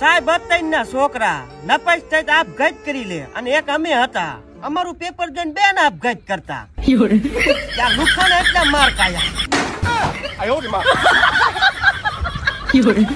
સાહેબ હતા ના છોકરા નપાસ થાય તો આપઘાત કરી લે અને એક અમે હતા અમારું પેપર જોઈને બેન આપઘાત કરતા ત્યાં લુખાને એટલા માર કાયા 哎呦我的妈！有人，